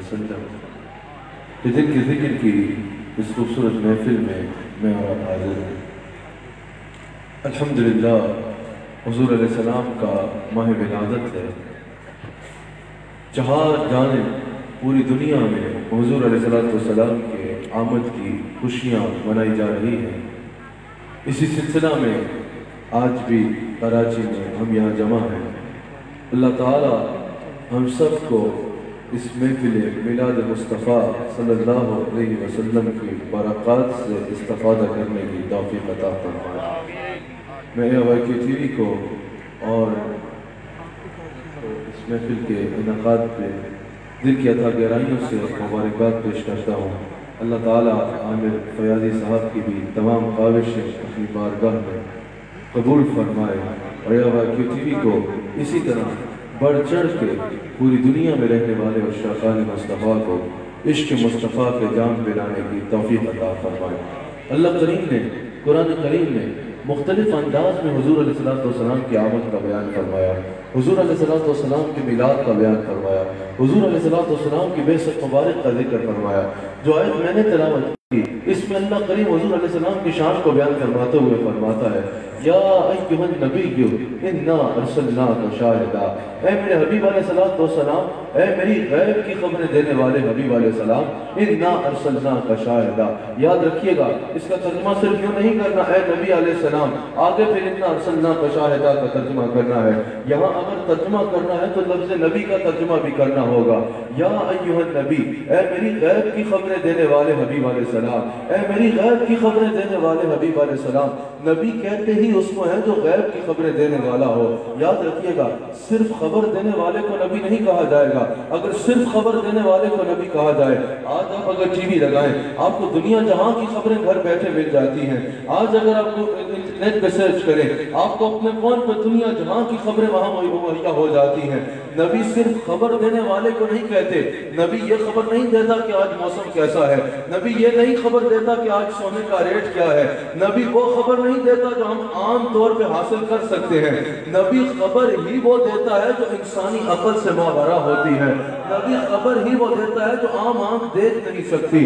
وسلم۔ جن کے ذکر کی اس خوبصورت محفل میں میں اور آپ حاضر ہوں الحمدللہ، حضور علیہ السلام کا ماہ ولادت ہے۔ چہار جانب پوری دنیا میں حضور علیہ السلام کے آمد کی خوشیاں منائی جا رہی ہیں۔ اسی سلسلہ میں آج بھی کراچی میں ہم یہاں جمع ہیں۔ اللہ تعالیٰ ہم سب کو اس محفل میلاد مصطفیٰ صلی اللہ علیہ وسلم کی برکات سے استفادہ کرنے کی توفیق عطا فرمائے۔ میں اے ٹی وی کو اور اس محفل کے انعقاد پہ دل کی عطا گہرائیوں سے مبارکباد پیش کرتا ہوں۔ اللہ تعالیٰ عامر فیاضی صاحب کی بھی تمام خواہشیں اپنی بارگاہ میں قبول فرمائے۔ اور اے کے ٹی وی کو اسی طرح بڑھ چڑھ کے پوری دنیا میں رہنے والے اشرقان مصطفیٰ کو عشق مصطفیٰ کے جام پلانے کی توفیق عطا فرمائے۔ اللہ کریم نے، قرآن کریم نے مختلف انداز میں حضور علیہ السلام کی آمد کا بیان فرمایا۔ حضور علیہ السلام کی میلاد کا بیان فرمایا۔ حضور علیہ السلام کی بے ست مبارک کا ذکر فرمایا۔ جو آیت میں نے تلاوت کی، اس میں اللہ کریم حضور علیہ السلام کی شان کو بیان فرماتے ہوئے فرماتا ہے۔ یا ایوہ النبی انا ارسلناک شاہدہ۔ اے میرے حبیب علیہ السلام اے میری غیب کی خبریں دینے والے حبیب علیہ السلام انا ارسلناک شاہدہ۔ یاد رکھیے گا، اس کا ترجمہ صرف یوں نہیں کرنا اے نبی علیہ السلام، آگے پھر انا ارسلناک شاہدہ کا ترجمہ کرنا ہے۔ یہاں اگر ترجمہ کرنا ہے تو لفظ نبی کا ترجمہ بھی کرنا ہوگا۔ یا ایوہ النبی، اے میری غیب کی خبریں دینے والے حبیب علیہ السلام، اے میری غیب کی خبریں دینے والے حبیب علیہ السلام، نبی کہتے ہی اس کو ہے جو غیب کی خبریں دینے والا ہو۔ یاد رکھیے گا، صرف خبر دینے والے کو نبی نہیں کہا جائے گا۔ اگر صرف خبر دینے والے کو نبی کہا جائے، آج آپ اگر ٹی وی لگائیں، آپ کو دنیا جہاں کی خبریں گھر بیٹھے مل جاتی ہیں۔ آج اگر آپ کو انٹرنیٹ پہ سرچ کریں، آپ کو اپنے فون پہ دنیا جہاں کی خبریں وہاں مہیا ہو جاتی ہیں۔ نبی صرف خبر دینے والے کو نہیں کہتے، نبی یہ خبر نہیں دیتا کہ آج موسم کیسا ہے، نبی یہ نہیں خبر دیتا کہ آج سونے کا ریٹ کیا ہے، نبی وہ خبر نہیں دیتا جو ہم عام طور پہ حاصل کر سکتے ہیں۔ نبی خبر ہی وہ دیتا ہے جو انسانی عقل سے ماورا ہوتی ہے۔ نبی خبر ہی وہ دیتا ہے جو عام عام دیکھ نہیں سکتی۔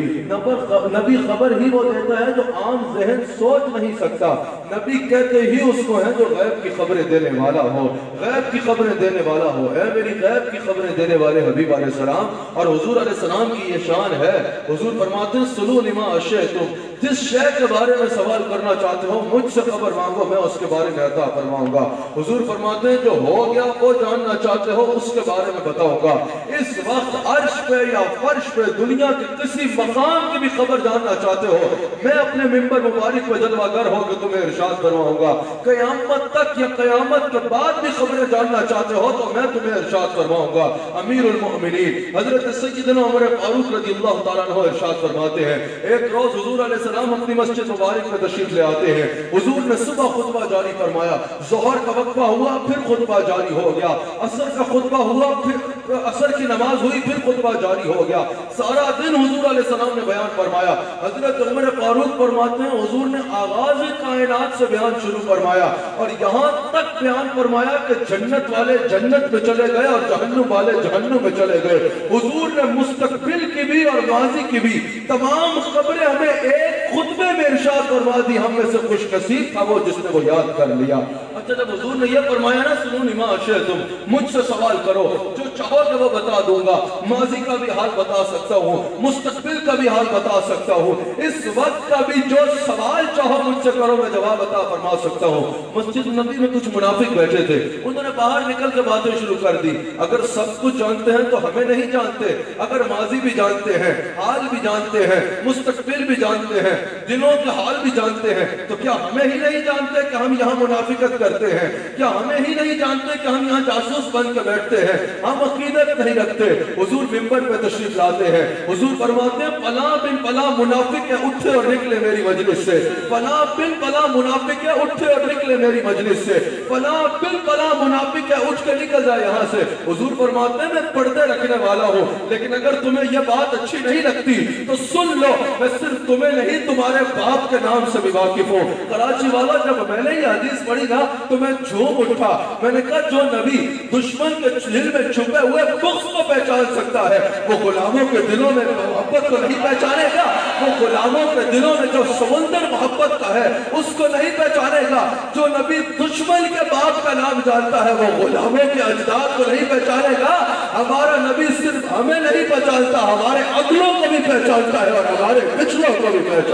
نبی خبر ہی وہ دیتا ہے جو عام ذہن سوچ نہیں سکتا۔ نبی کہتے ہی اس کو ہے جو غیب کی خبریں دینے والا ہو۔ غیب کی خبریں دینے والا ہو۔ اے میری غیب کی خبریں دینے والے حبیب علیہ السلام، اور حضور علیہ السلام کی یہ شان ہے۔ حضور فرماتے ہیں سلو لما اشیتم جس شے کے بارے میں سوال کرنا چاہتے ہو، مجھ سے خبر مانگو، میں اس کے بارے میں عطا فرماؤں گا۔ حضور فرماتے ہیں، جو ہو گیا، وہ جاننا چاہتے ہو، اس کے بارے میں بتاؤں گا۔ اس وقت عرش پہ یا فرش پہ دنیا کے کسی مقام کی بھی خبر جاننا چاہتے ہو، میں اپنے ممبر مبارک پہ جلوہ گر ہو کہ تمہیں ارشاد فرماؤں گا۔ قیامت تک یا قیامت کے بعد بھی خبریں جاننا چاہتے ہو تو میں تمہیں ارشاد فرماؤں گا۔ امیر المؤمنین، حضرت سیدنا عمر فاروق رضی اللہ تعالیٰ عنہ ارشاد فرماتے ہیں، ایک روز حضور علیہ السلام اپنی مسجد مبارک میں تشریف لے آتے ہیں۔ حضور نے صبح خطبہ جاری فرمایا، ظہر کا وقفہ ہوا، پھر خطبہ جاری ہو گیا۔ اثر کا خطبہ ہوا، پھر اثر کی نماز ہوئی، پھر خطبہ جاری ہو گیا۔ سارا دن حضور علیہ السلام نے بیان فرمایا۔ حضرت عمر فاروق فرماتے ہیں، حضور نے آغاز کائنات سے بیان شروع فرمایا اور یہاں تک بیان فرمایا کہ جنت والے جنت میں چلے گئے اور جہنم والے جہنم میں چلے گئے۔ حضور نے مستقبل کی بھی اور ماضی کی بھی تمام خبریں ہمیں ایک خطبے میں ارشاد فرما دی، ہم میں سے خوش نصیب تھا وہ جس نے وہ یاد کر لیا۔ اچھا جب حضور نے یہ فرمایا نا سنونی ما تم مجھ سے سوال کرو، جو چاہو کہ وہ بتا دوں گا۔ ماضی کا بھی حال بتا سکتا ہوں، مستقبل کا بھی حال بتا سکتا ہوں۔ اس وقت کا بھی جو سوال چاہو مجھ سے کرو، میں جواب عطا فرما سکتا ہوں۔ مسجد نبی میں کچھ منافق بیٹھے تھے۔ انہوں نے باہر نکل کے باتیں شروع کر دی۔ اگر سب کچھ جانتے ہیں تو ہمیں نہیں جانتے۔ اگر ماضی بھی جانتے ہیں، حال بھی جانتے ہیں، مستقبل بھی جانتے ہیں۔ ہیں۔ دنوں کے حال بھی جانتے ہیں، تو کیا ہمیں ہی نہیں جانتے کہ ہم یہاں منافقت کرتے ہیں؟ کیا ہمیں ہی نہیں جانتے کہ ہم یہاں جاسوس بن کے بیٹھتے ہیں؟ ہم عقیدت نہیں رکھتے۔ حضور ممبر پہ تشریف لاتے ہیں۔ حضور فرماتے ہیں، پلا بن پلا منافق ہے، اٹھے اور نکلے میری مجلس سے۔ پلا بن پلا منافق ہے، اٹھے اور نکلے میری مجلس سے۔ پلا بن پلا منافق ہے، اٹھ کے نکل جائے یہاں سے۔ حضور فرماتے ہیں، میں پردے رکھنے والا ہوں، لیکن اگر تمہیں یہ بات اچھی نہیں لگتی، تو سن لو، میں صرف تمہیں نہیں تمہارے باپ کے نام سے بھی واقف ہوں۔ کراچی والا جب میں نے یہ حدیث پڑھی نا، تو میں جھوم اٹھا۔ میں نے کہا، جو نبی دشمن کے دل میں چھپے ہوئے بغض کو پہچان سکتا ہے، وہ غلاموں کے دلوں میں محبت کو نہیں پہچانے گا۔ وہ غلاموں کے دلوں میں جو سمندر محبت کا ہے، اس کو نہیں پہچانے گا۔ جو نبی دشمن کے باپ کا نام جانتا ہے، وہ غلاموں کے اجداد کو نہیں پہچانے گا۔ ہمارا نبی صرف ہمیں نہیں پہچانتا، ہمارے اگلوں کو بھی پہچانتا ہے اور ہمارے پچھلوں کو بھی پہچانتا ہے۔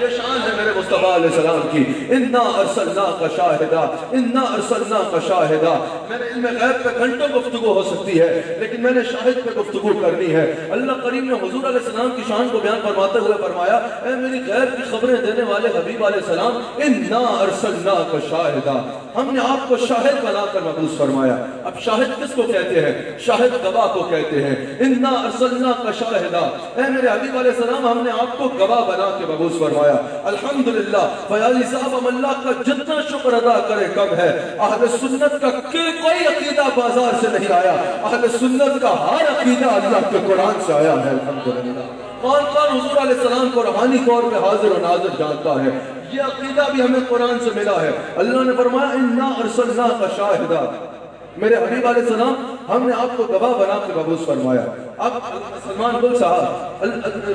یہ شان ہے میرے مصطفیٰ علیہ السلام کی۔ انا ارسلنا کا شاہدہ انا ارسلنا کا شاہدہ میرے علم غیب پہ گھنٹوں گفتگو ہو سکتی ہے، لیکن میں نے شاہد پہ گفتگو کرنی ہے۔ اللہ کریم نے حضور علیہ السلام کی شان کو بیان فرماتے ہوئے فرمایا، اے میری غیب کی خبریں دینے والے حبیب علیہ السلام، انا ارسلنا کا شاہدہ ہم نے آپ کو شاہد بنا کر مبوس فرمایا۔ اب شاہد کس کو کہتے ہیں؟ شاہد گواہ کو کہتے ہیں۔ انا ارسلنا کا شاہدہ اے میرے حبیب علیہ السلام، ہم نے آپ کو گواہ بنا کے مبوس فرمایا۔ فرمایا الحمدللہ فیاضی صاحب، ہم اللہ کا جتنا شکر ادا کرے کم ہے؟ اہل سنت کا کوئی عقیدہ بازار سے نہیں آیا۔ اہل سنت کا ہر عقیدہ اللہ کے قرآن سے آیا ہے، الحمدللہ۔ کون کون حضور علیہ السلام کو روحانی طور پہ حاضر و ناظر جانتا ہے۔ یہ عقیدہ بھی ہمیں قرآن سے ملا ہے۔ اللہ نے فرمایا، انا ارسلنا کا شاہدہ میرے حبیب علیہ السلام، ہم نے آپ کو گواہ بنا کے مبوس فرمایا۔ اب سلمان گل صاحب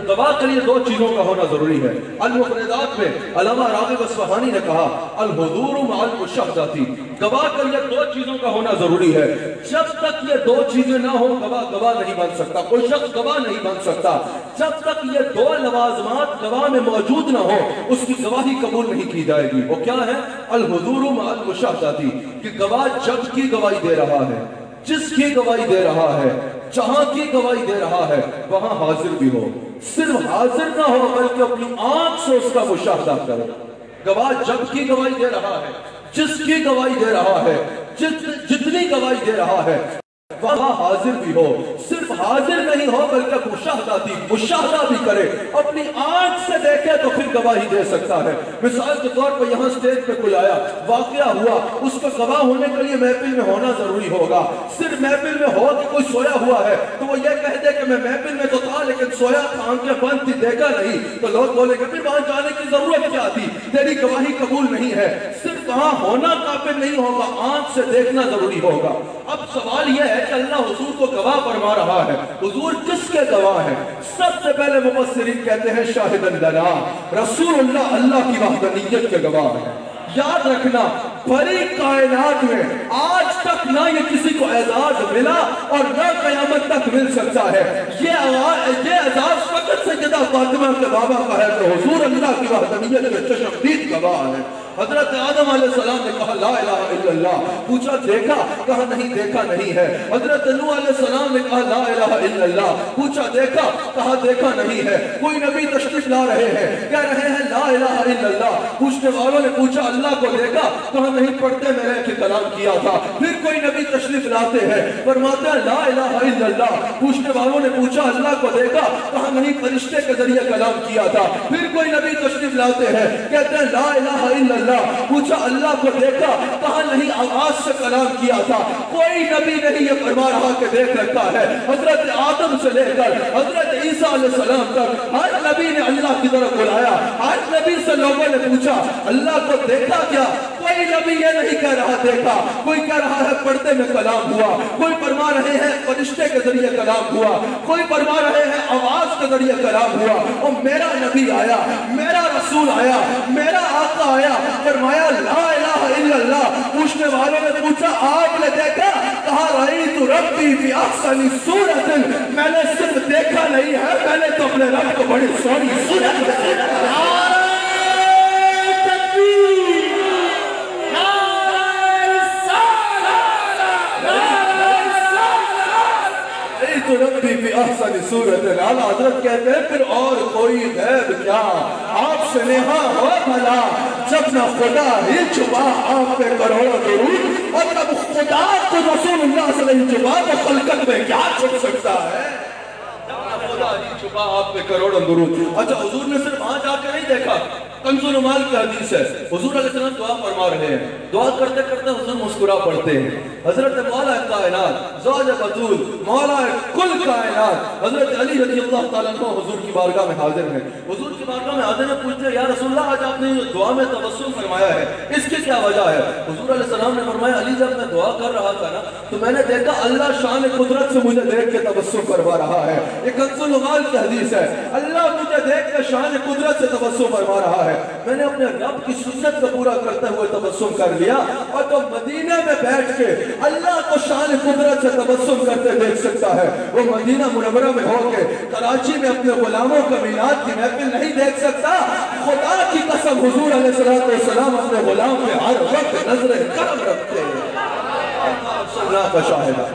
گواہ کے لیے دو چیزوں کا ہونا ضروری ہے۔ المفردات میں علامہ راغب اصفہانی نے کہا، الحضور مع المشہداتی گواہ کے لیے دو چیزوں کا ہونا ضروری ہے۔ جب تک یہ دو چیزیں نہ ہو گواہ گواہ نہیں بن سکتا۔ کوئی شخص گواہ نہیں بن سکتا۔ جب تک یہ دو لوازمات گواہ میں موجود نہ ہو اس کی گواہی قبول نہیں کی جائے گی۔ وہ کیا ہے؟ الحضور مع المشہداتی کہ گواہ جب کی گواہی دے رہا ہے؟ جس کی گواہی دے رہا ہے؟ جہاں کی گواہی دے رہا ہے؟ وہاں حاضر بھی ہو۔ صرف حاضر نہ ہو، بلکہ اپنی آنکھ سے اس کا مشاہدہ کرو گواہ جب کی گواہی دے رہا ہے، جس کی گواہی دے رہا ہے جتنی گواہی دے رہا ہے۔ وہاں حاضر بھی ہو، صرف حاضر نہیں ہو، بلکہ مشاہدہ بھی مشاہدہ بھی کرے۔ اپنی آنکھ سے دیکھے تو پھر گواہی دے سکتا ہے۔ مثال کے طور پر یہاں سٹیج پہ کوئی آیا، واقعہ ہوا، اس کو گواہ ہونے کے لیے محفل میں ہونا ضروری ہوگا۔ صرف محفل میں ہو کہ کوئی سویا ہوا ہے، تو وہ یہ کہہ دے کہ میں محفل میں تو تھا، لیکن سویا تھا آنکھیں بند تھی دیکھا نہیں۔ تو لوگ بولے کہ پھر وہاں جانے کی ضرورت کیا تھی؟ تیری گواہی قبول نہیں ہے۔ صرف وہاں ہونا کافی نہیں ہوگا؟ آنکھ سے دیکھنا ضروری ہوگا۔ اب سوال یہ ہے کہ اللہ حضور کو گواہ فرما رہا ہے۔ حضور کس کے گواہ ہے سب سے پہلے مفسرین کہتے ہیں شاہد اللہ رسول اللہ اللہ کی وحدانیت کے گواہ ہے یاد رکھنا، بڑی کائنات میں آج تک نہ یہ کسی کو اعزاز ملا اور نہ قیامت تک مل سکتا ہے۔ یہ اعزاز فقط سیدہ فاطمہ کے بابا کا ہے تو حضور اللہ کی وحدانیت کے چشمدید گواہ ہے۔ حضرت آدم علیہ السلام نے کہا، لا الہ الا اللہ۔ پوچھا، دیکھا؟ کہا، نہیں، دیکھا نہیں ہے۔ حضرت نو علیہ السلام نے کہا، لا الہ الا اللہ۔ پوچھا، دیکھا؟ کہا، دیکھا نہیں ہے۔ کوئی نبی تشریف لا رہے ہیں۔ کہہ رہے ہیں، لا الہ الا اللہ۔ پوچھنے والوں نے پوچھا، اللہ کو دیکھا؟ کہا، نہیں، پڑھتے میں نے کہ کلام کیا تھا۔ پھر کوئی نبی تشریف لاتے ہیں۔ فرماتے ہیں، لا الہ الا اللہ۔ پوچھنے والوں نے پوچھا، اللہ کو دیکھا؟ کہا، نہیں، فرشتے کے ذریعے کلام کیا تھا۔ پھر کوئی نبی تشریف لاتے ہیں۔ کہتے ہیں، لا الہ الا اللہ اللہ پوچھا اللہ کو دیکھا کہا نہیں آواز سے کلام کیا تھا۔ کوئی نبی نہیں یہ فرما رہا کہ دیکھ رکھا ہے۔ حضرت آدم سے لے کر حضرت عیسیٰ علیہ السلام تک ہر نبی نے اللہ کی طرف بلایا۔ ہر نبی سے لوگوں نے پوچھا، اللہ کو دیکھا کیا؟ کوئی نبی یہ نہیں کہہ رہا، دیکھا، کوئی کہہ رہا ہے پردے میں کلام ہوا۔ کوئی فرما رہے ہیں، فرشتے کے ذریعے کلام ہوا۔ کوئی فرما رہے ہیں، آواز کے ذریعے کلام ہوا۔ اور میرا نبی آیا، میرا رسول آیا، میرا آقا آیا، فرمایا، لا الہ الا اللہ۔ پوچھنے والوں نے پوچھا آپ نے دیکھا؟ کہا رہی تو ربی فی احسن صورت میں نے صرف دیکھا نہیں ہے، میں نے تو اپنے رب کو بڑی سونی صورت میں دیکھا۔ ربی فی احسن صورت اعلی حضرت کہتے ہیں، پھر اور کوئی غیب کیا؟ آپ سے نہا ہو بھلا، جب نہ خدا ہی چھپا، آپ پہ کروڑا درود، اور جب خدا کو رسول اللہ صلی اللہ علیہ وسلم چھپا تو خلقت میں کیا چھپ سکتا ہے؟ جب نہ خدا ہی چھپا، آپ پہ کروڑا درود۔ اچھا حضور نے صرف وہاں جا کے نہیں دیکھا؟ کنز المال کی حدیث ہے۔ حضور علیہ السلام دعا فرما رہے ہیں۔ دعا کرتے کرتے حضور مسکرا پڑتے ہیں۔ حضرت مولا کائنات، زوج بطول، مولا کل کائنات۔ حضرت علی رضی اللہ تعالیٰ عنہ حضور کی بارگاہ میں حاضر ہیں۔ حضور کی بارگاہ میں حاضر ہیں، پوچھتے ہیں، یا رسول اللہ، آج آپ نے دعا میں تبسم فرمایا ہے۔ اس کی کیا وجہ ہے؟ حضور علیہ السلام نے فرمایا، علی جب میں دعا کر رہا تھا نا، تو میں نے دیکھا اللہ شان قدرت سے مجھے دیکھ کے تبسم کروا رہا ہے۔ یہ کنز المال کی حدیث ہے۔ اللہ مجھے دیکھ کے شان قدرت سے تبسم فرما رہا ہے۔ ہے۔ میں نے اپنے رب کی سنت کو پورا کرتے ہوئے تبسم کر لیا اور تو مدینہ میں بیٹھ کے اللہ کو شان قدرت سے تبسم کرتے دیکھ سکتا ہے۔ وہ مدینہ منورہ میں ہو کے کراچی میں اپنے غلاموں کا میلاد کی محفل نہیں دیکھ سکتا۔ خدا کی قسم حضور علیہ السلام اپنے غلام پہ ہر وقت نظر کرم رکھتے ہیں۔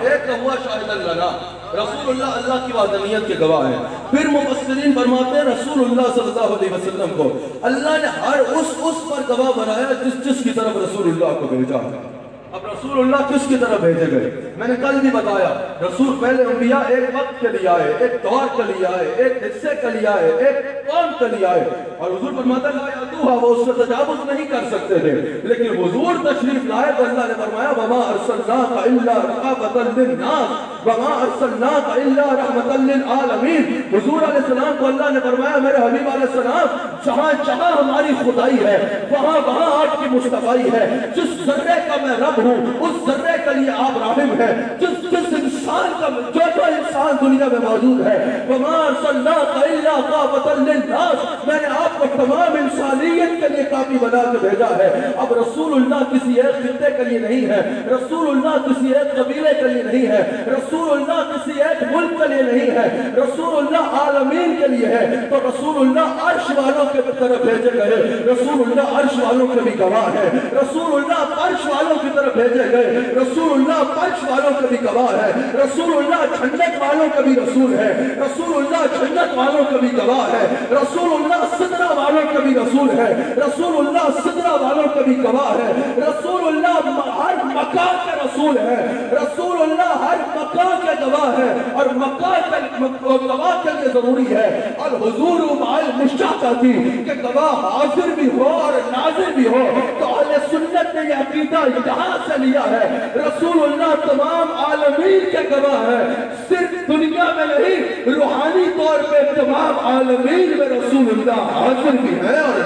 ایک ہوا شاہد اللہ رسول اللہ اللہ کی وعدنیت کے گواہ ہیں۔ پھر مفسرین فرماتے ہیں رسول اللہ صلی اللہ علیہ وسلم کو، اللہ نے ہر اس اس پر گواہ بنایا جس جس کی طرف رسول اللہ کو بھیجا ہے۔ اب رسول اللہ کس کی طرف بھیجے گئے؟ میں نے کل بھی بتایا، رسول پہلے انبیاء ایک وقت کے لیے آئے، ایک دور کے لیے آئے، ایک حصے کے لیے آئے، ایک قوم کے لیے آئے۔ اور حضور فرماتا لا یادوہا وہ اس سے تجاوز نہیں کر سکتے تھے۔ لیکن حضور تشریف لائے تو اللہ نے فرمایا، وما ارسلناک الا رحمتا للناس۔ وما ارسلناک الا رحمتا للعالمین حضور علیہ السلام کو اللہ نے فرمایا، میرے حبیب علیہ السلام، جہاں جہاں ہماری خدائی ہے، وہاں وہاں آپ کی مصطفی ہے۔ جس ذرے کا میں رب ہوں، اس ذرے کے لیے آپ راہم ہے جس جس انسان کا، جو جو انسان دنیا میں موجود ہے، وما ارسلناک الا رحمتا للناس۔ میں نے آپ کو تمام انسانیت کے لیے کافی بنا کے بھیجا ہے اب رسول اللہ کسی ایک خطے کے لیے نہیں ہے رسول اللہ کسی ایک قبیلے کے لیے نہیں ہے رسول اللہ کسی ایک ملک کے لیے نہیں ہے رسول اللہ عالمین کے لیے ہے تو رسول اللہ عرش والوں کے طرف بھیجے گئے رسول اللہ عرش والوں کے بھی گواہ ہے رسول اللہ عرش والوں کی طرف بھیجے گئے رسول اللہ عرش والوں کے بھی گواہ ہے رسول اللہ جنت والوں کا بھی رسول ہے رسول اللہ جنت والوں کا بھی گواہ ہے رسول اللہ صدرہ والوں کا بھی رسول ہے۔ رسول اللہ صدرہ والوں کا بھی گواہ ہے۔ رسول اللہ ہر مکان کا رسول ہے۔ رسول اللہ ہر مکان کا گواہ ہے۔ اور مکان کا گواہ کے لیے ضروری ہے۔ اور حضور مائل مشتاقہ تھی کہ گواہ حاضر بھی ہو اور ناظر بھی ہو۔ تو سنت نے یہ عقیدہ یہاں سے لیا ہے۔ رسول اللہ تمام عالمین کے گواہ ہے صرف دنیا میں نہیں، روحانی طور پہ تمام عالمین میں رسول اللہ حاضر بھی ہے اور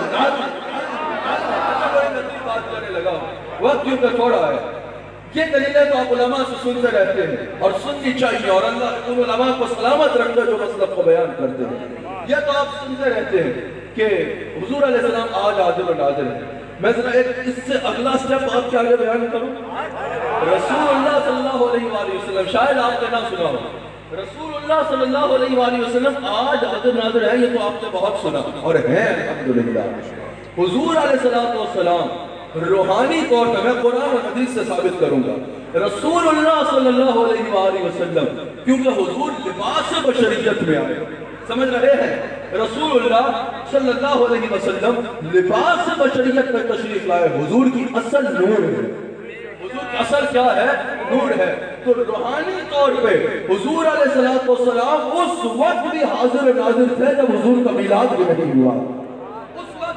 بات کرنے لگا۔ وقت کیوں کہ تھوڑا ہے؟ یہ دلیلیں تو آپ علماء سے سنتے رہتے ہیں اور سننی چاہیے اور اللہ ان علماء کو سلامت رکھتے جو مسئلہ کو بیان کرتے ہیں۔ یہ تو آپ سنتے رہتے ہیں کہ حضور علیہ السلام آج حاضر و ناظر ہیں۔ میں ذرا ایک اس سے اگلا سٹیپ آپ کے آگے بیان کروں۔ رسول اللہ صلی اللہ علیہ وآلہ وسلم، شاید آپ نے نہ سنا ہو۔ رسول اللہ صلی اللہ علیہ وآلہ وسلم، آج حاضر ناظر ہے، یہ تو آپ نے بہت سنا۔ اور ہے الحمدللہ۔ حضور علیہ السلام روحانی طور پہ میں قرآن اور حدیث سے ثابت کروں گا۔ رسول اللہ صلی اللہ علیہ وآلہ وسلم، کیونکہ حضور لباس بشریت میں آئے۔ سمجھ رہے ہیں؟ رسول اللہ صلی اللہ علیہ وسلم لباس بشریت میں تشریف لائے، حضور کی اصل نور ہے۔ حضور کی اصل کیا ہے؟ نور ہے۔ تو روحانی طور پہ حضور علیہ السلام اس وقت بھی حاضر ناظر تھے جب حضور کا میلاد بھی نہیں ہوا۔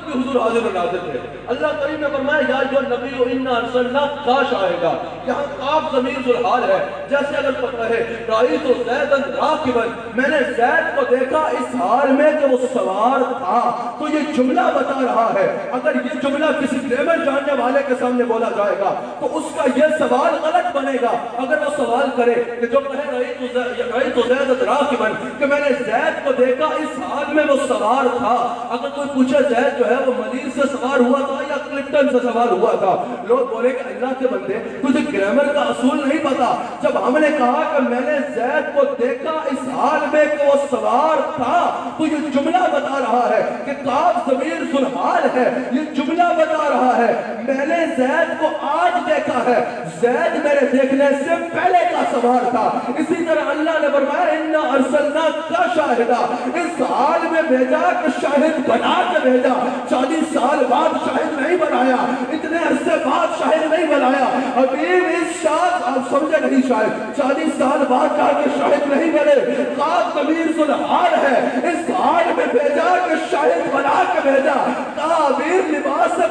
اس بھی حضور حاضر و ناظر تھے اللہ کریم نے فرمایا، یا جو نبی و انا ارسلنا کاش آئے گا یہاں کاف ضمیر ذوالحال ہے۔ جیسے اگر پتہ ہے رائی تو زیدن راکبن میں نے زید کو دیکھا اس حال میں کہ وہ سوار تھا۔ تو یہ جملہ بتا رہا ہے۔ اگر یہ جملہ کسی گریمر جاننے والے کے سامنے بولا جائے گا، تو اس کا یہ سوال غلط بنے گا۔ اگر وہ سوال کرے کہ جو کہے رائی تو زید رائی زیدن راکبن کہ میں نے زید کو دیکھا اس حال میں وہ سوار تھا۔ اگر کوئی پوچھے، زید جو ہے ہے وہ مدین سے سوار ہوا تھا یا کلپٹن سے سوار ہوا تھا؟ لوگ بولے کہ اللہ کے بندے تجھے گرامر کا اصول نہیں پتا۔ جب ہم نے کہا کہ میں نے زید کو دیکھا، اس حال میں کہ وہ سوار تھا، تو یہ جملہ بتا رہا ہے کہ کاف ضمیر ذوالحال ہے۔ یہ جملہ بتا رہا ہے، میں نے زید کو آج دیکھا ہے۔ زید میرے دیکھنے سے پہلے کا سوار تھا۔ اسی طرح اللہ نے فرمایا، انا ارسلنا کا شاہدہ اس حال میں بھیجا کہ شاہد بنا کے بھیجا۔ چالیس سال بعد شاہد نہیں بنایا، اتنے عرصے بعد شاہد نہیں بنایا۔ ابھی اس شاہد آپ سمجھے نہیں شاہد، چالیس سال بعد جا کے شاہد نہیں بنے۔ قاد ضمیر ذوالحال ہے، اس حال میں بھیجا کہ شاہد بنا کے بھیجا۔ تاب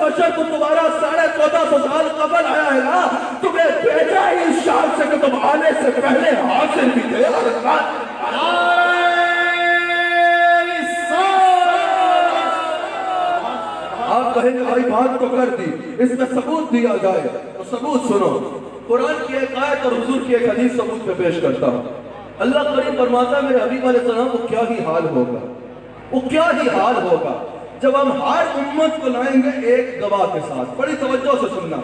بشر تو تمہارا ساڑھے چودہ سو سال قبل آیا ہے نا؟ تمہیں بھیجا ہی اس شان سے کہ تم آنے سے پہلے حاصل بھی تھے۔ اور اللہ آپ کہیں گے بھائی بات تو کر دی، اس میں ثبوت دیا جائے۔ تو ثبوت سنو، قرآن کی ایک آیت اور حضور کی ایک حدیث ثبوت میں پیش کرتا ہوں۔ اللہ کریم فرماتا ہے، میرے حبیب علیہ السلام کو کیا ہی حال ہوگا؟ وہ کیا ہی حال ہوگا؟ جب ہم ہر امت کو لائیں گے ایک گواہ کے ساتھ۔ بڑی توجہ سے سننا۔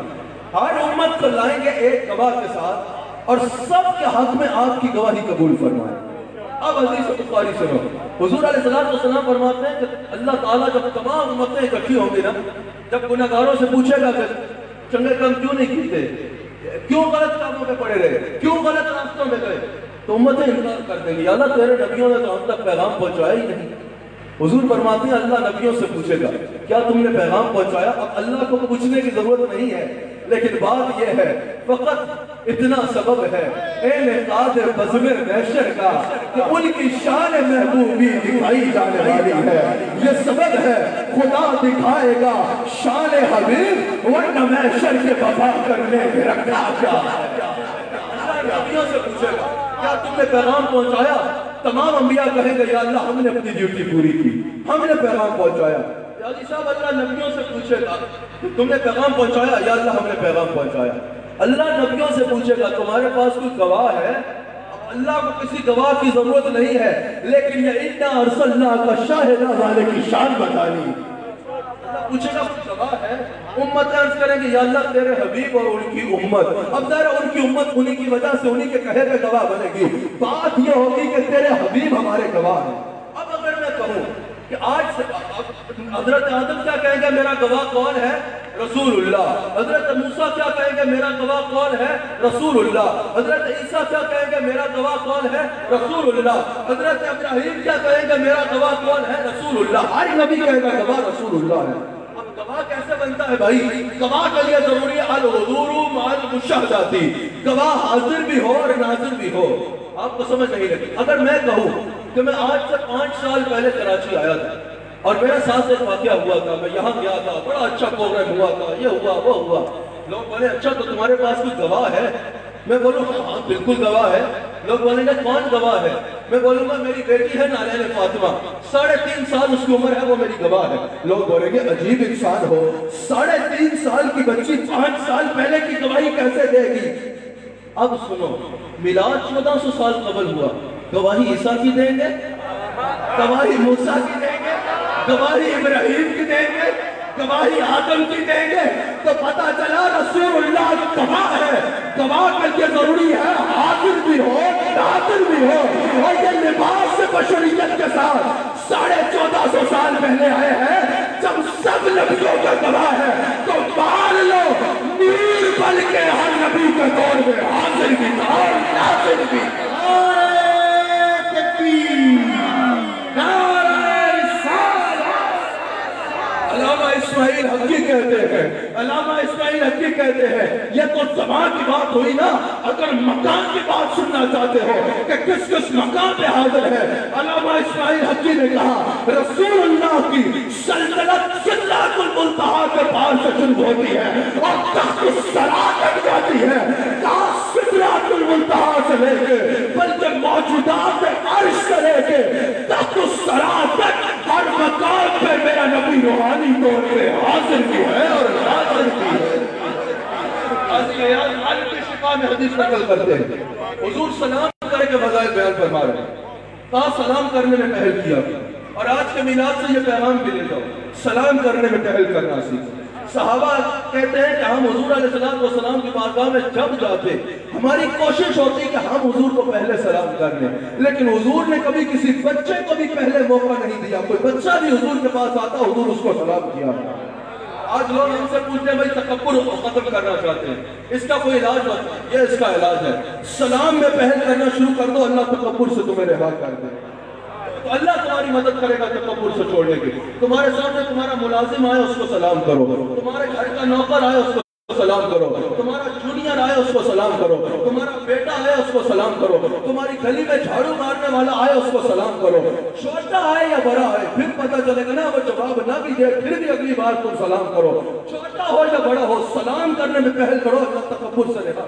ہر امت کو لائیں گے ایک گواہ کے ساتھ اور سب کے حق میں آپ کی گواہی قبول فرمائیں۔ اب حدیث بخاری سنو۔ حضور علیہ السلام فرماتے ہیں کہ اللہ تعالیٰ جب تمام امتیں اکٹھی ہوں گی نا، جب گناہ گاروں سے پوچھے گا کہ چنگے کام کیوں نہیں کیتے؟ کیوں غلط کاموں میں پڑے رہے؟ کیوں غلط راستوں میں گئے؟ تو امتیں انکار کر دیں گی۔ اللہ، تیرے نبیوں نے تو ہم تک پیغام پہنچایا ہی نہیں۔ حضور فرماتے ہیں، اللہ نبیوں سے پوچھے گا۔ کیا تم نے پیغام پہنچایا؟ اب اللہ کو پوچھنے کی ضرورت نہیں ہے، لیکن بات یہ ہے، فقط اتنا سبب ہے۔ اے نقاد بزم محشر کا، کہ ان کی شان محبوبی دکھائی جانے والی ہے۔ یہ سبب ہے، خدا دکھائے گا شان حبیب، ورنہ محشر کے وفا کرنے میں رکھا کیا۔ اللہ سے پوچھے گا، کیا تم نے پیغام پہنچایا؟ تمام انبیاء کہیں گے، یا اللہ ہم نے اپنی ڈیوٹی پوری کی۔ ہم نے پیغام پہنچایا۔ یا صاحب اللہ نبیوں سے پوچھے گا کہ تم نے پیغام پہنچایا یا اللہ ہم نے پیغام پہنچایا؟ اللہ نبیوں سے پوچھے گا، تمہارے پاس کوئی گواہ ہے؟ اللہ کو کسی گواہ کی ضرورت نہیں ہے، لیکن یہ انا ارسلنا کا شاہدہ والے کی شان بتانی پوچھے گا، کوئی گواہ ہے؟ امت عرض کریں گے، یا اللہ تیرے حبیب اور ان کی امت۔ اب ظاہر ان کی امت انہی کی وجہ سے انہی کے کہے پہ گواہ بنے گی۔ بات یہ ہوگی کہ تیرے حبیب ہمارے گواہ ہیں۔ اب اگر میں کہوں کہ آج سے حضرت آدم کیا کہیں گے، میرا گواہ کون ہے؟ رسول اللہ حضرت موسیٰ کیا کہیں گے، میرا گواہ کون ہے؟ رسول اللہ حضرت عیسیٰ کیا کہیں گے، میرا گواہ کون ہے؟ رسول اللہ حضرت ابراہیم کیا کہیں گے، میرا گواہ کون ہے؟ رسول اللہ ہر نبی کہے گا، گواہ رسول اللہ ہے. اب گواہ کیسے بنتا ہے بھائی؟ گواہ کے لیے ضروری ہے الحضور مع المشاہداتی گواہ حاضر بھی ہو اور ناظر بھی ہو. آپ کو سمجھ نہیں لگی؟ اگر میں کہوں کہ میں آج سے پانچ سال پہلے کراچی آیا تھا اور میرا ساتھ ایک واقعہ ہوا تھا؟ میں یہاں گیا تھا، بڑا اچھا پروگرام ہوا تھا، یہ ہوا، وہ ہوا۔ لوگ بولے اچھا تو تمہارے پاس کوئی گواہ ہے؟ میں بولوں ہاں, ہاں، بالکل گواہ ہے۔ لوگ بولیں گے، کون گواہ ہے؟ میں بولوں گا، میری بیٹی ہے نارین فاطمہ۔ ساڑھے تین سال اس کی عمر ہے، وہ میری گواہ ہے۔ لوگ بولیں گے، عجیب انسان ہو۔ ساڑھے تین سال کی بچی پانچ سال پہلے کی گواہی کیسے دے گی؟ اب سنو، میلاد چودہ سو سال قبل ہوا۔ گواہی عیسیٰ کی دیں گے؟ گواہی موسیٰ کی دیں گے؟ گواہی ابراہیم کی دیں گے، گواہی آدم کی دیں گے، تو پتا چلا رسول اللہ گواہ ہے۔ گواہ کر کے ضروری ہے حاضر بھی ہو ناظر بھی ہو، اور یہ لباس بشریت کے ساتھ ساڑھے چودہ سو سال پہلے آئے ہیں۔ جب سب نبیوں کا گواہ ہے، تو مان لو میر بل کے ہر نبی کے دور میں حاضر بھی اور ناظر بھی علامہ اسماعیل حقی کہتے ہیں، علامہ اسماعیل حقی کہتے ہیں، یہ تو زمان کی بات ہوئی نا، اگر مکان کی بات سننا چاہتے ہو کہ کس کس مکان پہ حاضر ہے، علامہ اسماعیل حقی نے کہا، رسول اللہ کی سلطنت سلات الملتحا کے پاس سے شروع ہوتی ہے اور تخت السرا تک جاتی ہے کہا سلات الملتحا سے لے کے بلکہ موجودات عرش سے لے کے تخت السرا تک ہر مقام پہ میرا نبی روحانی طور پہ حاضر بھی ہے اور حاضر بھی ہے۔ آج کی شفا میں حدیث نقل کرتے ہیں۔ حضور سلام کرے کے بغیر بیان فرما رہے ہیں۔ کہا، سلام کرنے میں پہل کیا۔ اور آج کے میلاد سے یہ پیغام بھی لے جاؤ۔ سلام کرنے میں پہل کرنا سیکھ صحابہ کہتے ہیں کہ ہم حضور علیہ السلام کی بارگاہ میں جب جاتے، ہماری کوشش ہوتی کہ ہم حضور کو پہلے سلام کر لیں، لیکن حضور نے کبھی کسی بچے کو بھی پہلے موقع نہیں دیا، کوئی بچہ بھی حضور کے پاس آتا، حضور اس کو سلام کیا۔ آج لوگ ہم سے پوچھتے ہیں، بھائی تکبر کو ختم کرنا چاہتے ہیں، اس کا کوئی علاج ہوتا ہے؟ یہ اس کا علاج ہے۔ سلام میں پہل کرنا شروع کر دو، اللہ تکبر سے تمہیں رہا کر دے۔ تو اللہ تمہاری مدد کرے گا تکبر سے چھوڑنے کی تمہارے سامنے تمہارا ملازم آئے اس کو سلام کرو۔ تمہارے گھر کا نوکر آئے اس کو سلام کرو۔ تمہارا جونیئر آئے اس کو سلام کرو۔ تمہارا بیٹا آئے اس کو سلام کرو۔ تمہاری گلی میں جھاڑو مارنے والا آئے اس کو سلام کرو۔ چھوٹا آئے یا بڑا آئے، پھر پتہ چلے گا نا وہ جواب نہ بھی دے، پھر بھی اگلی بار تم سلام کرو۔ چھوٹا ہو یا بڑا ہو، سلام کرنے میں پہل کرو، اللہ تکبر سے رہا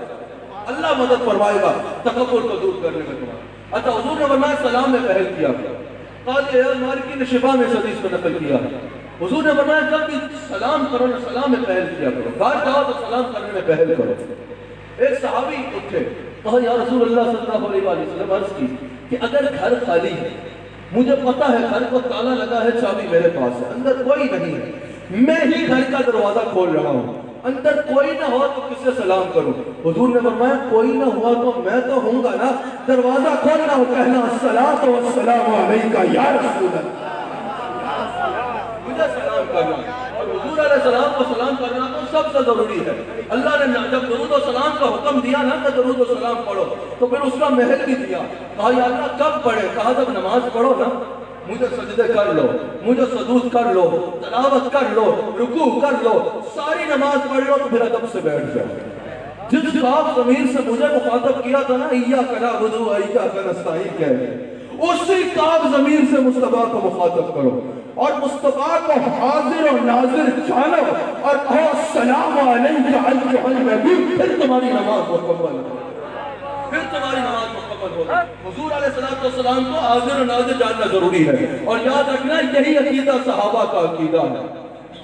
اللہ مدد فرمائے گا، تکبر کو دور کرنے میں تمہارا۔ اچھا حضور نے فرمایا سلام میں پہل کیا۔ قاضی ایاز مالکی نے شفا میں اس حدیث کو نقل کیا۔ حضور نے فرمایا، جب بھی سلام کرو نا سلام میں پہل کیا کرو، باہر جاؤ تو سلام کرنے میں پہل کرو۔ ایک صحابی اٹھے، کہا، یا رسول اللہ صلی اللہ علیہ وآلہ وسلم، عرض کی کہ اگر گھر خالی ہے، مجھے پتا ہے گھر کو تالا لگا ہے، چابی میرے پاس ہے، اندر کوئی نہیں ہے، میں ہی گھر کا دروازہ کھول رہا ہوں۔ اندر کوئی نہ ہو تو کس سے سلام کروں؟ حضور نے فرمایا، کوئی نہ ہوا تو میں تو ہوں گا نا۔ دروازہ کھولنا ہو کہنا، السلام والسلام علیکہ یا رسول اللہ. مجھے سلام کرنا۔ اور حضور علیہ السلام کو سلام کرنا تو سب سے ضروری ہے۔ اللہ نے جب درود و سلام کا حکم دیا نا کہ درود و سلام پڑھو۔ تو پھر اس کا محل بھی دیا۔ کہا، یا اللہ، کب پڑھے؟ کہا، جب نماز پڑھو نا۔ مجھے سجدے کر لو، مجھے سجود کر لو، تلاوت کر لو، رکوع کر لو، ساری نماز پڑھ لو تو پھر ادب سے بیٹھ جاؤ۔ جس صاحب زمین سے مجھے مخاطب کیا تھا نا، ایا کنا بدو، ایا کنا سائی کہہ رہے اسی کاب زمین سے مصطفیٰ کو مخاطب کرو۔ اور مصطفیٰ کو حاضر و ناظر جانو۔ اور کہو، السلام علیکہ ایہا النبی پھر تمہاری نماز مکمل ہو۔ نماز مکمل ہوگی حضور علیہ السلام کو حاضر و ناظر جاننا ضروری ہے۔ اور یاد رکھنا یہی عقیدہ صحابہ کا عقیدہ ہے۔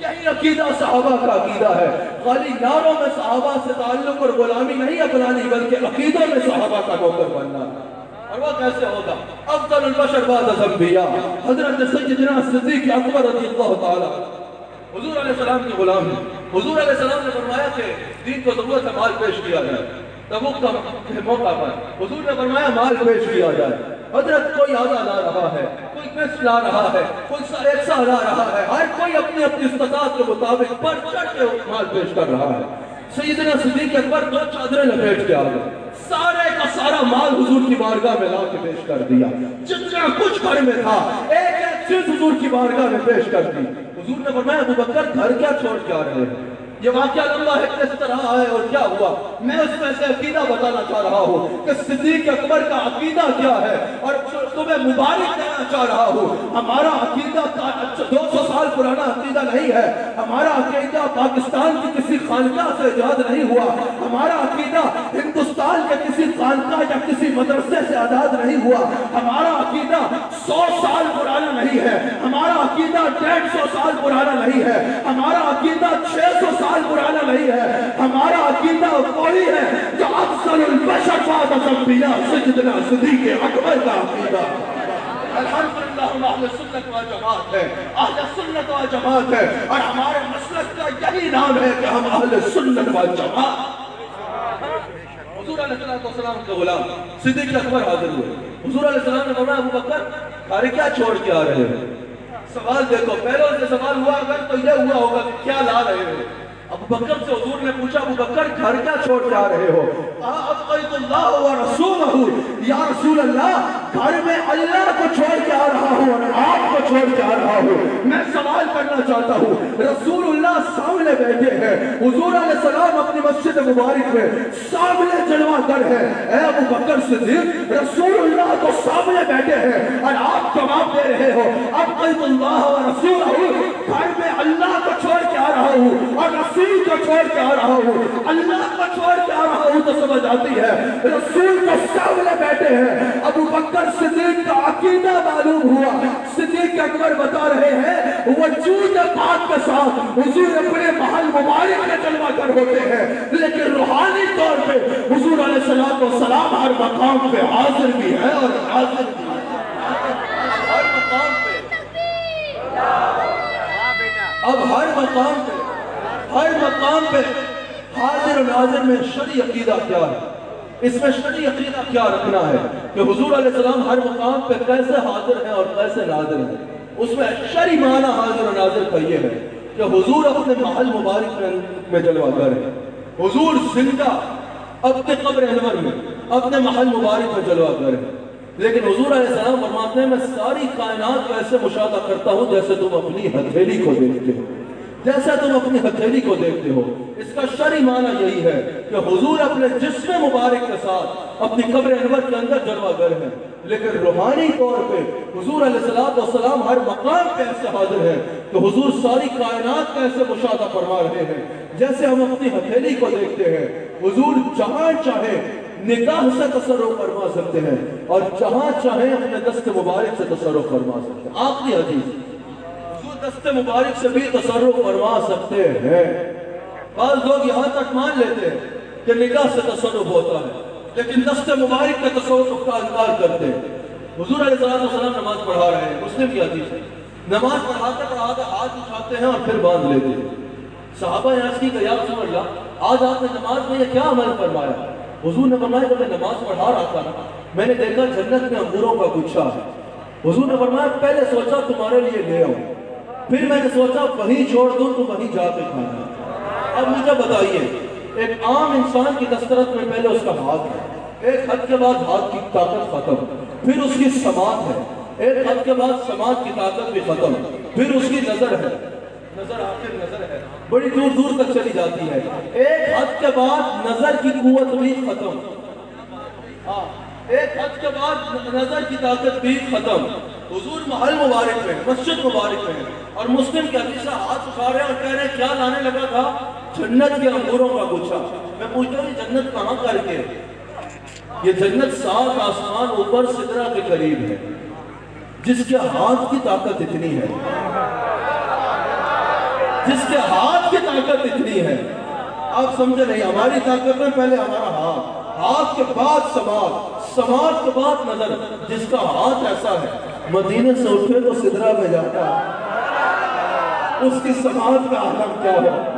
یہی عقیدہ صحابہ کا عقیدہ ہے۔ خالی ناروں میں صحابہ سے تعلق اور غلامی نہیں اپنانی، بلکہ عقیدوں میں صحابہ کا نوکر بننا۔ اور وہ کیسے ہوگا افضل البشر بعد الانبیاء۔ حضرت سیدنا صدیق اکبر رضی اللہ تعالی حضور علیہ السلام کے غلام ہیں حضور علیہ السلام نے فرمایا کہ دین کو ضرورت ہے مال پیش کیا جائے۔ تبوک کا موقع پر حضور نے فرمایا مال پیش کیا جائے حضرت کوئی آدھا لا رہا ہے کوئی قسط لا رہا ہے کوئی ایک سا لا رہا ہے ہر کوئی اپنی اپنی استطاعت کے مطابق پر چڑھ کے مال پیش کر رہا ہے سیدنا صدیق اکبر دو چادریں لپیٹ کے آ سارے کا سارا مال حضور کی بارگاہ میں لا کے پیش کر دیا جتنا کچھ گھر میں تھا ایک ایک چیز حضور کی بارگاہ میں پیش کر دی حضور نے فرمایا ابو بکر گھر کیا چھوڑ کے آ رہے ہیں یہ واقعہ لمبا ہے کس طرح ہے اور کیا ہوا؟ میں اس میں سے عقیدہ بتانا چاہ رہا ہوں کہ صدیق اکبر کا عقیدہ کیا ہے اور تمہیں مبارک دینا چاہ رہا ہوں۔ ہمارا عقیدہ دو سو سال پرانا عقیدہ نہیں ہے۔ ہمارا عقیدہ پاکستان کی کسی خانقاہ سے ایجاد نہیں ہوا۔ ہمارا عقیدہ ہندوستان کے کسی خانقاہ یا کسی مدرسے سے آزاد نہیں ہوا۔ ہمارا عقیدہ سو سال پرانا نہیں ہے۔ ہمارا عقیدہ ڈیڑھ سو سال پرانا نہیں ہے۔ ہمارا عقیدہ چھ سو سال پرانا نہیں ہے۔ ہمارا عقیدہ وہی ہے جو افضل البشر بعد انبیاء سجدنا صدیق اکبر کا عقیدہ اہل سنت و جماعت ہے۔ اہل سنت و جماعت ہے۔ اور ہمارے مسلک کا یہی نام ہے کہ ہم اہل سنت و جماعت۔ حضور علیہ السلام کے غلام صدیق اکبر حاضر ہوئے۔ حضور علیہ السلام نے فرمایا ابو بکر گھر کیا چھوڑ کے آ رہے ہیں سوال دیکھو پہلے سے سوال ہوا اگر تو یہ ہوا ہوگا کہ کیا لا رہے ہو؟ ابو بکر سے حضور نے پوچھا ابو بکر گھر کیا چھوڑ کے آ رہے ہو؟ ابقیت اللہ و رسولہ۔ یا رسول اللہ گھر میں اللہ کو چھوڑ کے آ رہا ہوں اور آپ کو چھوڑ کے آ رہا ہوں۔ میں سوال کرنا چاہتا ہوں رسول اللہ سامنے بیٹھے ہیں، حضور علیہ السلام اپنی مسجد مبارک میں سامنے جلوہ گر ہے اے ابو بکر صدیق رسول اللہ کو سامنے بیٹھے ہیں اور آپ جواب دے رہے ہو۔ اب ابقیت اللہ و رسولہ، گھر میں اللہ کو چھوڑ کے آ رہا ہوں اور رسول کو چھوڑ کے آ رہا ہوں۔ اللہ کو چھوڑ کے آ رہا ہوں تو سمجھ آتی ہے، رسول کو سامنے بیٹھے ہیں۔ ابو بکر صدیق کا عقیدہ معلوم ہوا۔ صدیق اکبر بتا رہے ہیں، وجود پاک کے ساتھ حضور اپنے محل مبارک میں جلوہ کر ہوتے ہیں۔ لیکن روحانی طور پہ حضور علیہ السلام ہر مقام پہ حاضر بھی ہے اور حاضر بھی ہے ہر مقام پہ۔ اب ہر مقام پہ، ہر مقام پہ حاضر و ناظر میں شرعی عقیدہ کیا ہے؟ اس میں شرعی عقیدہ کیا رکھنا ہے کہ حضور علیہ السلام ہر مقام پہ کیسے حاضر ہیں اور کیسے ناظر ہیں۔ اس میں شرعی معنی حاضر و ناظر کا یہ ہے کہ حضور اپنے محل مبارک میں جلوہ گر ہے حضور زندہ اپنے قبر انور میں اپنے محل مبارک میں جلوہ گر ہے لیکن حضور علیہ السلام فرماتے ہیں، میں ساری کائنات کو ایسے مشاہدہ کرتا ہوں جیسے تم اپنی ہتھیلی کو دیکھتے ہو۔ جیسا تم اپنی ہتھیلی کو دیکھتے ہو، اس کا شرعی معنی یہی ہے کہ حضور اپنے جسم مبارک کے ساتھ اپنی قبر انور کے اندر جلوہ گر ہیں۔ لیکن روحانی طور پہ حضور علیہ السلام ہر مقام پہ ایسے حاضر ہیں کہ حضور ساری کائنات کا ایسے مشاہدہ فرما رہے ہیں۔ جیسے ہم اپنی ہتھیلی کو دیکھتے ہیں، حضور جہاں چاہے نگاہ سے تصرف فرما سکتے ہیں اور جہاں چاہیں اپنے دست مبارک سے تصرف فرما سکتے ہیں۔ آخری حدیث۔ دست مبارک سے بھی تصرف فرما سکتے ہیں۔ بعض لوگ یہاں تک مان لیتے ہیں کہ نگاہ سے تصرف ہوتا ہے، لیکن دست مبارک کا تصرف کا انکار کرتے ہیں۔ حضور علیہ السلام نماز پڑھا رہے ہیں، مسلم کی حدیث ہے۔ نماز پڑھاتے پڑھاتے ہاتھ اٹھاتے ہیں اور پھر باندھ لیتے ہیں۔ صحابہ نے عرض کی یا رسول اللہ، آج آپ نے نماز میں یہ کیا عمل فرمایا؟ حضور نے فرمایا، جب میں نماز پڑھا رہا تھا نا، میں نے دیکھا جنت میں انگوروں کا گچھا ہے۔ حضور نے فرمایا، پہلے سوچا تمہارے لیے لے آؤں۔ پھر میں نے سوچا وہیں چھوڑ دوں تو وہیں جا کے کھانا۔ اب مجھے بتائیے، ایک عام انسان کی دسترت میں پہلے اس کا ہاتھ ہے، ایک حد کے بعد ہاتھ کی طاقت ختم، پھر اس کی سماعت ہے، ایک حد کے بعد سماعت کی طاقت بھی ختم، پھر اس کی نظر ہے۔ نظر آخر نظر ہے۔ بڑی دور دور تک چلی جاتی ہے۔ ایک حد کے بعد نظر کی قوت بھی ختم۔ ہاں۔ ایک حد کے بعد نظر کی طاقت بھی ختم۔ حضور محل مبارک میں، مسجد مبارک میں۔ اور مسلم کے حدیثہ ہاتھ اٹھا رہے ہیں اور کہہ رہے ہیں، کیا لانے لگا تھا؟ جنت کے انگوروں کا گچھا میں پوچھتا ہوں، یہ جنت کہاں کر کے؟ یہ جنت سات آسمان اوپر سدرا کے قریب ہے، جس کے ہاتھ کی طاقت اتنی ہے۔ جس کے ہاتھ کی طاقت اتنی ہے۔ آپ سمجھے نہیں، ہماری طاقت میں پہلے ہمارا ہاتھ۔ ہاتھ کے بعد سماعت سماعت کے بعد نظر، جس کا ہاتھ ایسا ہے مدینے سے اٹھے تو سدرا میں جاتا اس کی سماعت کا عالم کیا ہے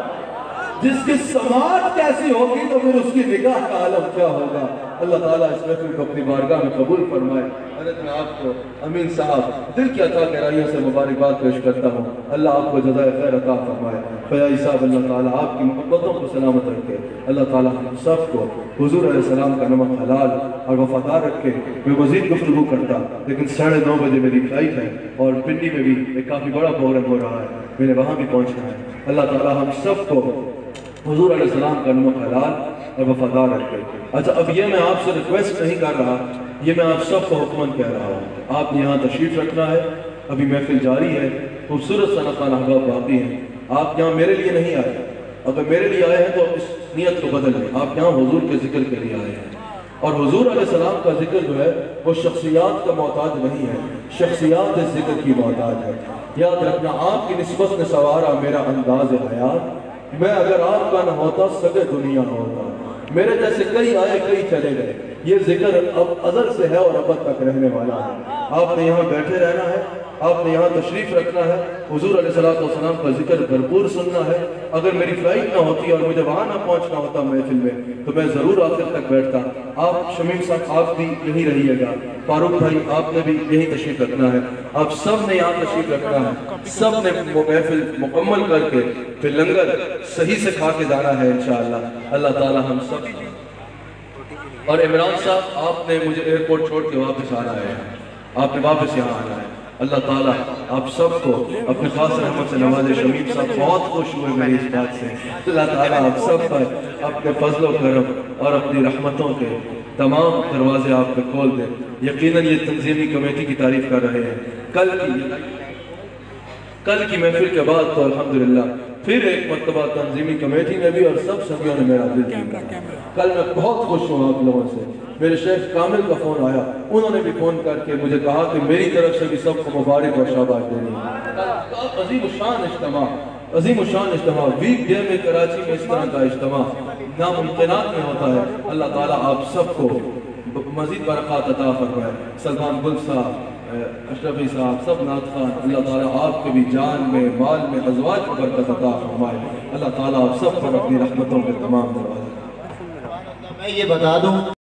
جس کی سماعت کیسی ہوگی تو پھر اس کی نگاہ کا عالم کیا ہوگا؟ اللہ تعالیٰ اس محفل کو اپنی بارگاہ میں قبول فرمائے۔ حضرت میں آپ کو، امین صاحب، دل کی عطا گہرائیوں سے مبارکباد پیش کرتا ہوں۔ اللہ آپ کو جزائے خیر عطا فرمائے۔ فیائی صاحب، اللہ تعالیٰ آپ کی محبتوں کو سلامت رکھے۔ اللہ تعالیٰ ہم سب کو حضور علیہ السلام کا نمک حلال اور وفادار رکھے۔ میں مزید گفتگو کرتا، لیکن ساڑھے نو بجے میری فلائٹ ہے اور پنڈی میں بھی ایک کافی بڑا پروگرام ہو رہا ہے۔ میں نے وہاں بھی پہنچنا ہے۔ اللہ تعالیٰ ہم سب کو حضور علیہ السلام کا نمک حلال اور وفادار رکھے اچھا اب یہ میں آپ سے ریکویسٹ نہیں کر رہا، یہ میں آپ سب کو حکمن کہہ رہا ہوں۔ آپ نے یہاں تشریف رکھنا ہے، ابھی محفل جاری ہے، خوبصورت صنعت احباب باقی ہیں۔ آپ یہاں میرے لیے نہیں آئے۔ اگر میرے لیے آئے ہیں تو اس نیت کو بدل لیں۔ آپ یہاں حضور کے ذکر کے لیے آئے ہیں۔ اور حضور علیہ السلام کا ذکر جو ہے، وہ شخصیات کا محتاج نہیں ہے۔ شخصیات اس ذکر کی محتاج ہے۔ یاد رکھنا، آپ کی نسبت نے سوارا میرا انداز حیات میں اگر آپ کا نہ ہوتا سگے دنیا ہوتا۔ میرے جیسے کئی آئے، کئی چلے گئے۔ یہ ذکر اب ازل سے ہے اور ابد تک رہنے والا ہے۔ آپ نے یہاں بیٹھے رہنا ہے، آپ نے یہاں تشریف رکھنا ہے۔ حضور علیہ السلام کا ذکر بھرپور سننا ہے۔ اگر میری فلائٹ نہ ہوتی اور مجھے وہاں نہ پہنچنا ہوتا محفل میں، تو میں ضرور آخر تک بیٹھتا۔ آپ شمیم صاحب، آپ بھی یہی رہیے گا۔ فاروق بھائی، آپ نے بھی یہی تشریف رکھنا ہے۔ آپ سب نے یہاں تشریف رکھنا ہے۔ سب نے محفل مکمل کر کے پھر لنگر صحیح سے کھا کے جانا ہے انشاءاللہ۔ اللہ تعالی ہم سب اور عمران صاحب، آپ نے مجھے ایئرپورٹ چھوڑ کے واپس آنا ہے۔ آپ نے واپس یہاں آنا ہے۔ اللہ تعالیٰ آپ سب کو اپنے خاص رحمت سے نوازے۔ شمیم صاحب، بہت خوش ہوئے میری اس بات سے۔ اللہ تعالیٰ آپ سب پر اپنے فضل و کرم اور اپنی رحمتوں کے تمام دروازے آپ پہ کھول دیں۔ یقیناً یہ تنظیمی کمیٹی کی تعریف کر رہے ہیں۔ کل کی کل کی محفل کے بعد تو الحمدللہ پھر ایک مرتبہ تنظیمی کمیٹی نے بھی اور سب سبھیوں نے میرا دل کیا کل میں بہت خوش ہوں آپ لوگوں سے۔ میرے شیخ کامل کا فون آیا۔ انہوں نے بھی فون کر کے مجھے کہا کہ میری طرف سے بھی سب کو مبارک اور شاباش دینی۔ ہے عظیم الشان اجتماع عظیم الشان اجتماع۔ ویک ڈے میں کراچی میں اس طرح کا اجتماع۔ ناممکنات میں ہوتا ہے۔ اللہ تعالیٰ آپ سب کو مزید برکات عطا فرمائے۔ سلمان گل صاحب اشرفی صاحب، سب نعت خان، اللہ تعالیٰ آپ کے بھی جان میں، مال میں، ازواج کو برکت عطا فرمائے۔ اللہ تعالیٰ آپ سب پر اپنی رحمتوں کے تمام دروازے میں یہ بتا دوں۔